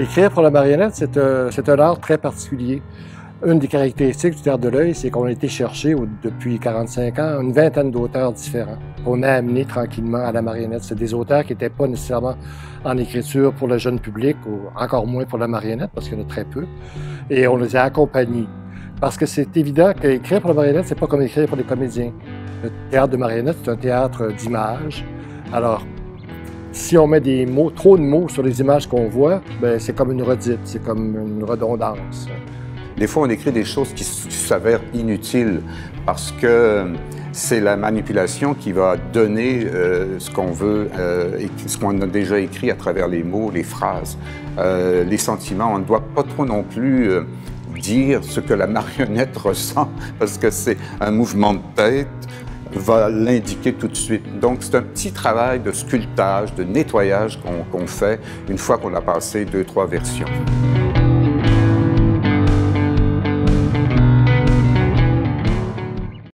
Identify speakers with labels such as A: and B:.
A: Écrire pour la marionnette, c'est un, art très particulier. Une des caractéristiques du théâtre de l'œil, c'est qu'on a été chercher depuis 45 ans une vingtaine d'auteurs différents. On a amené tranquillement à la marionnette. C'est des auteurs qui n'étaient pas nécessairement en écriture pour le jeune public, ou encore moins pour la marionnette, parce qu'il y en a très peu. Et on les a accompagnés. Parce que c'est évident qu'écrire pour la marionnette, c'est pas comme écrire pour les comédiens. Le théâtre de marionnette, c'est un théâtre d'image. Alors, si on met des mots, trop de mots sur les images qu'on voit, ben, c'est comme une redite, c'est comme une redondance.
B: Des fois, on écrit des choses qui s'avèrent inutiles parce que c'est la manipulation qui va donner euh, ce qu'on veut, euh, ce qu'on a déjà écrit à travers les mots, les phrases, euh, les sentiments. On ne doit pas trop non plus dire ce que la marionnette ressent parce que c'est un mouvement de tête va l'indiquer tout de suite. Donc, c'est un petit travail de sculptage, de nettoyage qu'on fait une fois qu'on a passé deux, trois versions.